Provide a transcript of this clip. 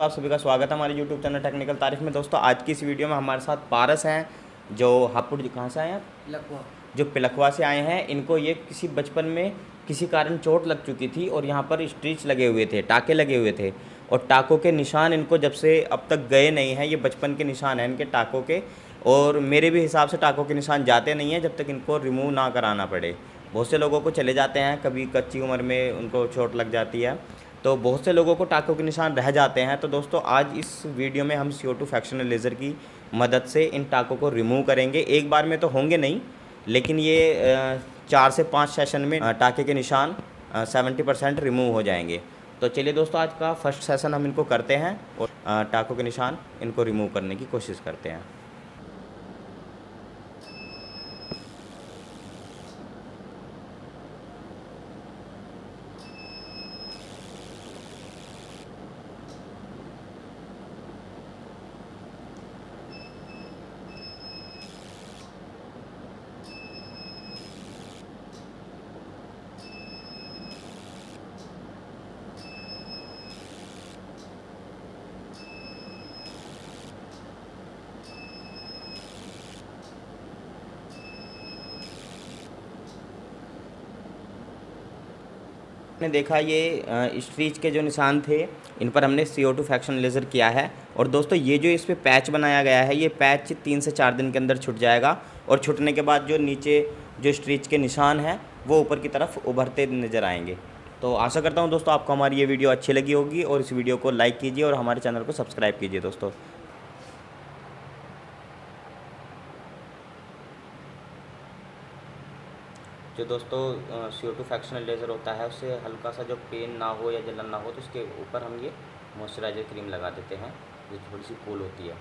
आप सभी का स्वागत है हमारे यूट्यूब चैनल टेक्निकल तारीफ़ में। दोस्तों आज की इस वीडियो में हमारे साथ पारस हैं जो हापुड़ कहाँ से आए हैं आप? लखवा जो पिलखवा से आए हैं इनको ये किसी बचपन में किसी कारण चोट लग चुकी थी और यहाँ पर स्ट्रीच लगे हुए थे टाके लगे हुए थे और टाकों के निशान इनको जब से अब तक गए नहीं हैं ये बचपन के निशान हैं इनके टाकों के और मेरे भी हिसाब से टाकों के निशान जाते नहीं हैं जब तक इनको रिमूव ना कराना पड़े। बहुत से लोगों को चले जाते हैं कभी कच्ची उम्र में उनको चोट लग जाती है। तो बहुत से लोगों को टाकों के निशान रह जाते हैं। तो दोस्तों, आज इस वीडियो में हम सी ओ टू लेज़र की मदद से इन टाकों को रिमूव करेंगे। एक बार में तो होंगे नहीं, लेकिन ये चार से पाँच सेशन में टाके के निशान सेवेंटी परसेंट रिमूव हो जाएँगे। तो चलिए दोस्तों, आज का फ़र्स्ट सेशन हम इनको करते हैं और टाकों के निशान इनको रिमूव करने की कोशिश करते हैं। ने देखा ये स्ट्रीच के जो निशान थे, इन पर हमने C O two fraction laser किया है। और दोस्तों, ये जो इस पर पैच बनाया गया है, ये पैच तीन से चार दिन के अंदर छुट जाएगा। और छुटने के बाद जो नीचे जो स्ट्रीच के निशान हैं, वो ऊपर की तरफ़ उभरते नज़र आएँगे। तो आशा करता हूँ दोस्तों, आपको हमारी ये वीडियो अच्छी लगी होगी। और इस वीडियो को लाइक कीजिए और हमारे चैनल को सब्सक्राइब कीजिए दोस्तों। जो दोस्तों सी टू फैक्शनल लेज़र होता है, उससे हल्का सा जो पेन ना हो या जलन ना हो तो उसके ऊपर हम ये मॉइस्चराइजर क्रीम लगा देते हैं, जो थोड़ी सी कूल होती है।